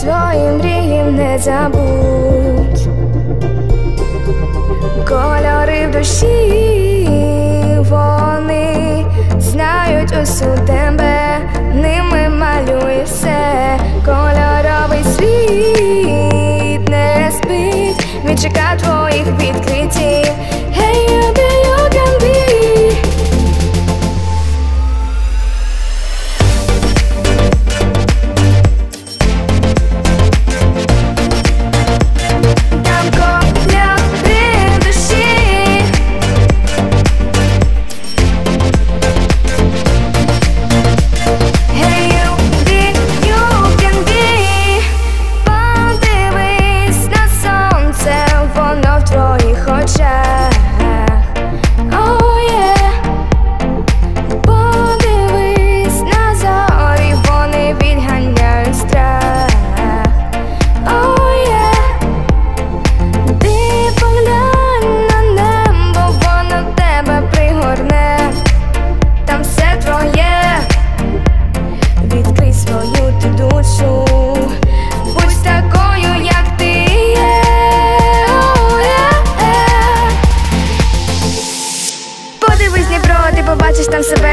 свої мрії не забудь, кольори в душі вони знають усю тебе, ними малює все, кольоровий світ не спить, відчека твоїх відкриттів.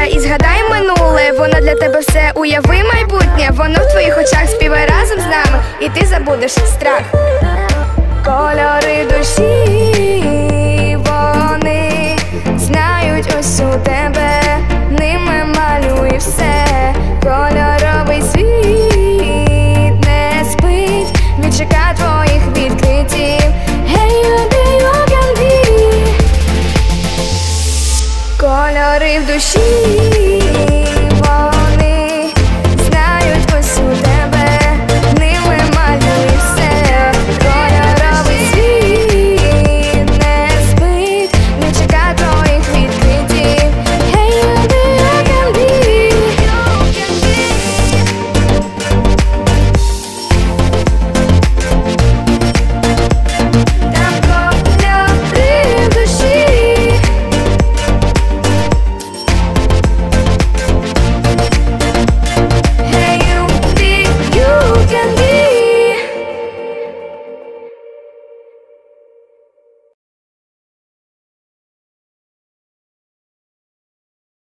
і згадай минуле, воно для тебе все. Уяви майбутнє, воно в твоїх очах співає разом з нами, і ти забудеш страх. Кольори душі, вони знають ось у тебе, ними малює все, кольоровий світ не спить, відчекає. душі.